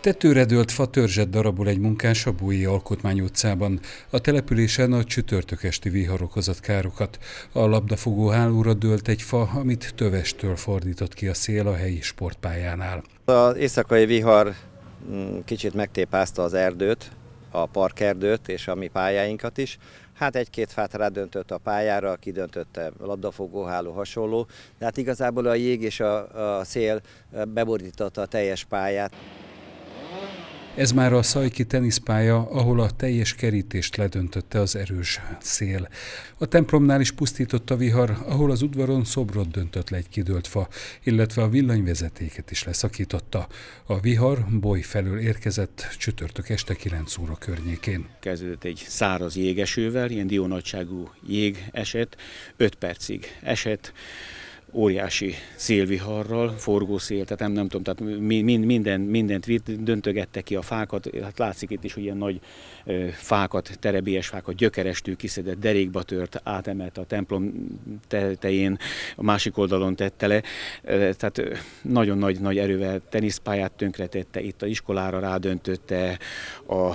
Tetőre dőlt fa törzset darabol egy munkás a Bújé Alkotmány utcában. A településen a csütörtök esti vihar okozott károkat. A labdafogó hálóra dőlt egy fa, amit tövestől fordított ki a szél a helyi sportpályánál. Az éjszakai vihar mm, kicsit megtépázta az erdőt, a parkerdőt és a mi pályáinkat is. Hát egy-két fát rádöntött a pályára, kidöntötte labdafogóháló hasonló, de hát igazából a jég és a, a szél beborította a teljes pályát. Ez már a Szajki teniszpálya, ahol a teljes kerítést ledöntötte az erős szél. A templomnál is pusztított a vihar, ahol az udvaron szobrot döntött le egy kidőlt fa, illetve a villanyvezetéket is leszakította. A vihar boly felől érkezett csütörtök este 9 óra környékén. Kezdődött egy száraz jégesővel, ilyen diónagyságú jég esett, 5 percig esett, óriási szélviharral, forgószél, tehát nem, nem tudom, tehát minden, mindent vitt, döntögette ki a fákat, hát látszik itt is, hogy ilyen nagy fákat, terebélyes fákat gyökerestől kiszedett, derékba tört, átemelt a templom tetején, a másik oldalon tette le, tehát nagyon nagy, nagy erővel teniszpályát tönkretette, itt a iskolára rádöntötte, a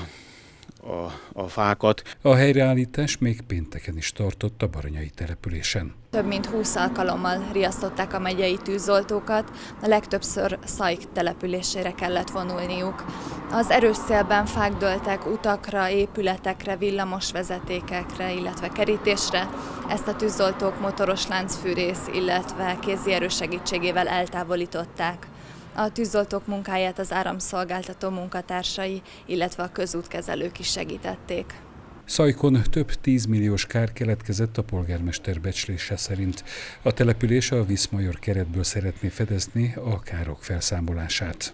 a, a fákat. A helyreállítás még pénteken is tartott a Baranyai településen. Több mint 20 alkalommal riasztották a megyei tűzoltókat, a legtöbbször Szajk településére kellett vonulniuk. Az erős szélben fák dőltek utakra, épületekre, villamos vezetékekre, illetve kerítésre. Ezt a tűzoltók motoros láncfűrész, illetve kézi erő segítségével eltávolították. A tűzoltók munkáját az áramszolgáltató munkatársai, illetve a közútkezelők is segítették. Szajkon több tízmilliós kár keletkezett a polgármester becslése szerint. A település a Viszmajor keretből szeretné fedezni a károk felszámolását.